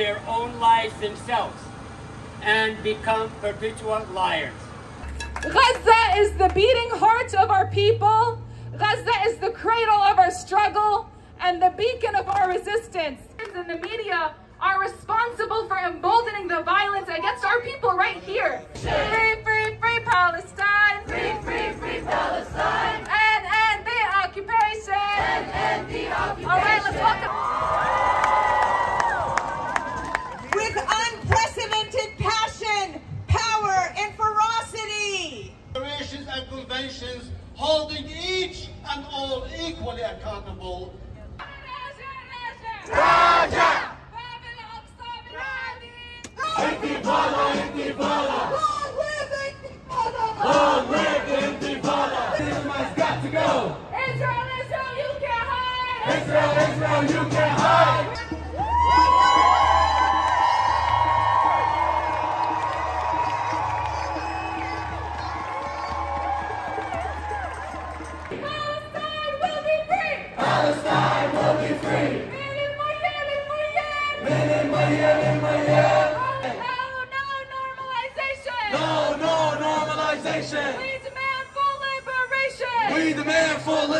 their own lives themselves and become perpetual liars. Gaza is the beating heart of our people. Gaza is the cradle of our struggle and the beacon of our resistance. And the media are responsible for emboldening the violence against our people right here. Free, free, free Palestine. Free, free, free Palestine. And end the occupation. And end the occupation. All right, let's welcome. And conventions holding each and all equally accountable. Raja! Intifada, intifada! Long live Intifada! Long live intifada! This has got to go! Israel, Israel, you can't hide! Israel, Israel, you can't hide! Palestine will be free! Men in Mayel, in Mayel! Men in Mayel, in Mayel! No, no normalization! No, no normalization! We demand full liberation! We demand full liberation!